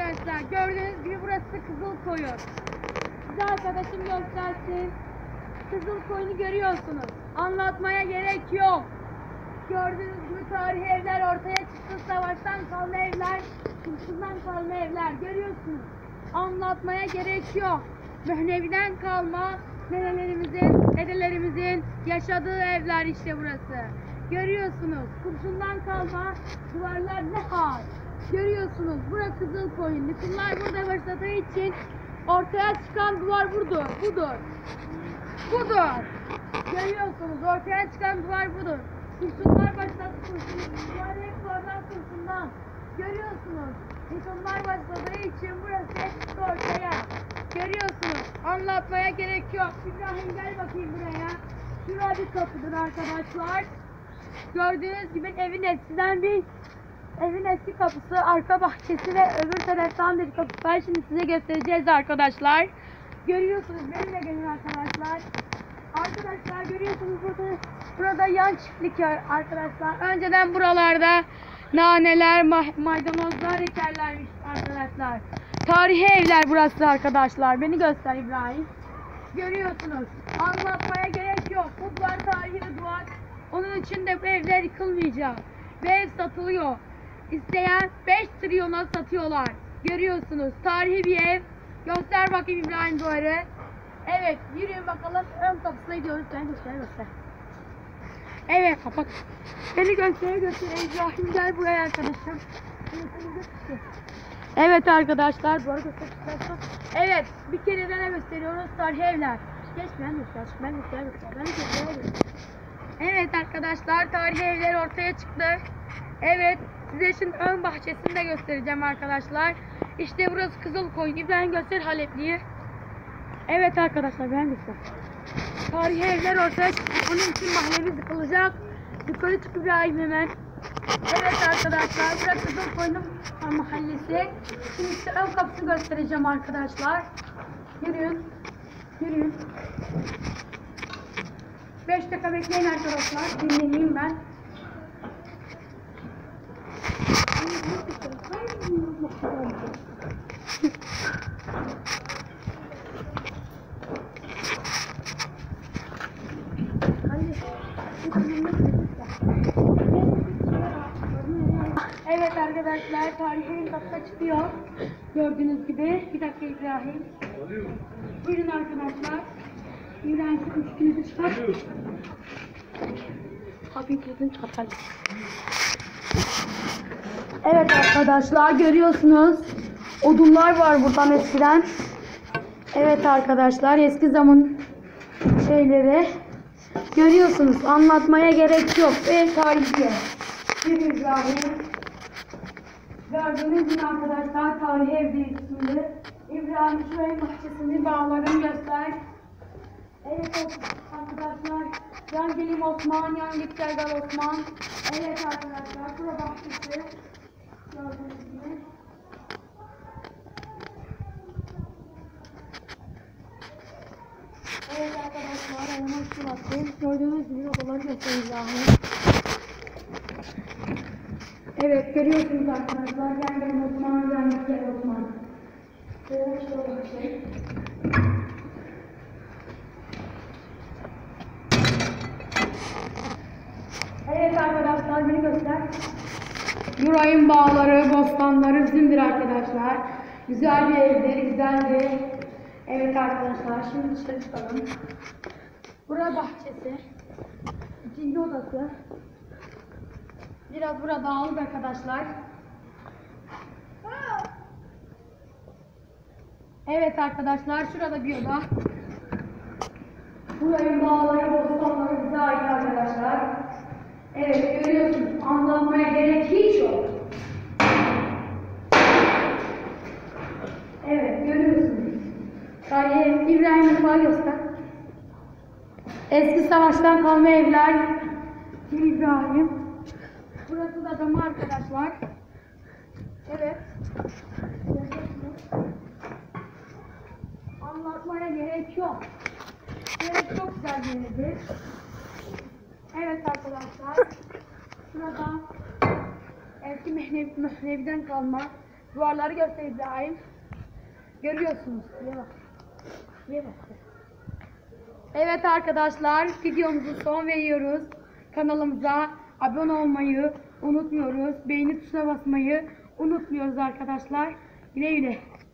arkadaşlar gördüğünüz gibi burası Kızıl Koyu. Size arkadaşım göstersin. Kızıl Koyun'u görüyorsunuz. Anlatmaya gerek yok. Gördüğünüz gibi tarihi evler ortaya çıktı. Savaştan kalma evler, kurşundan kalma evler. Görüyorsunuz. Anlatmaya gerek yok. Mehnevi'den kalma nenelerimizin, dedelerimizin yaşadığı evler işte burası. Görüyorsunuz. Kurşundan kalma duvarlar ne hal. Görüyorsunuz. Burası Koyun. Yıkımlar burada başladığı için ortaya çıkan duvar budur. Budur. Budur. Görüyorsunuz ortaya çıkan duvar budur. Kurşunlar başladı kurşun. Duvar hep oradan kurşundan. Görüyorsunuz. Yıkımlar başladığı için burası hep ortaya. Görüyorsunuz. Anlatmaya gerek yok. İbrahim gel bakayım buraya. Şurada bir kapıdır arkadaşlar. Gördüğünüz gibi evin eskiden bir evin eski kapısı, arka bahçesi ve öbür taraftan bir kapı var. Şimdi size göstereceğiz arkadaşlar. Görüyorsunuz benimle gelin arkadaşlar. Arkadaşlar görüyorsunuz burada burada yan çiftlik arkadaşlar. Önceden buralarda naneler, ma- maydanozlar ekerlermiş arkadaşlar. Tarihi evler burası arkadaşlar. Beni göster İbrahim. Görüyorsunuz. Anlatmaya gerek yok. Bu duvar tarihi duvar. Onun için de evler yıkılmayacak. Ve ev satılıyor. İsteyen 5 trilyona satıyorlar. Görüyorsunuz. Tarihi bir ev. Göster bakayım İbrahim duvarı. Evet. Yürüyün bakalım. Ön kapısına gidiyoruz. Sen göster göster. Evet kapat. Beni göster göster. İbrahim gel buraya arkadaşım. Evet arkadaşlar. Göster. göster. Evet. Bir kere daha gösteriyoruz. Tarihi evler. Geç ben göster. Ben göster. Ben göster. Evet arkadaşlar tarihi evler ortaya çıktı. Evet size şimdi ön bahçesini de göstereceğim arkadaşlar. İşte burası Kızıl Koyun. İbrahim göster Halepli'yi. Evet arkadaşlar ben göster. Tarihi evler ortaya. Onun için mahallemiz yıkılacak. Yukarı çık İbrahim hemen. Evet arkadaşlar burası Kızıl Koyun'un mahallesi. Şimdi size ön kapısını göstereceğim arkadaşlar. Yürüyün. Yürüyün. 5 dakika bekleyin arkadaşlar. Dinleneyim ben. Evet arkadaşlar tarihin kapısı çıkıyor. Gördüğünüz gibi. Bir dakika İbrahim. Buyurun arkadaşlar. İbrahim üstünüzü çıkar. Tabii gözün kapalı. Evet arkadaşlar görüyorsunuz. Odunlar var buradan eskiden. Evet arkadaşlar eski zaman şeyleri görüyorsunuz. Anlatmaya gerek yok. Ev tarihi. Bir İbrahim. Gördüğünüz gibi arkadaşlar tarihi evdeyiz şimdi. İbrahim şu ev bahçesini bağlarını göster. Evet arkadaşlar. Yan gelim Osman, yan git Osman. Evet arkadaşlar, şura bahçesi. Gördüğünüz gibi. Evet arkadaşlar, ayağıma şu baktım. Gördüğünüz gibi odaları göstereyim lahı. Evet, görüyorsunuz arkadaşlar. Yan gelim Osman, git gel Osman. Evet, şöyle bir şey. Evet arkadaşlar beni göster. Burayın bağları, bostanları bizimdir arkadaşlar. Güzel bir evdir, güzeldir. Evet arkadaşlar şimdi dışarı çıkalım. Bura bahçesi. İkinci odası. Biraz burada dağınık arkadaşlar. Evet arkadaşlar şurada bir oda. Burayın bağları, bostanları bize ait arkadaşlar. Evet görüyorsunuz anlatmaya gerek hiç yok. Evet görüyorsunuz. Tarihi İbrahim Mutfağı göster. Eski savaştan kalma evler. İbrahim. Burası da dama arkadaşlar. Evet. Anlatmaya gerek yok. Evet çok güzel bir evdir. Evet arkadaşlar. Şurada eski Mehnev, Mehnevi'den kalma Duvarları göster İbrahim. Görüyorsunuz. Buraya bak. Buraya bak. Evet arkadaşlar videomuzu son veriyoruz. Kanalımıza abone olmayı unutmuyoruz. Beğeni tuşuna basmayı unutmuyoruz arkadaşlar. Güle güle.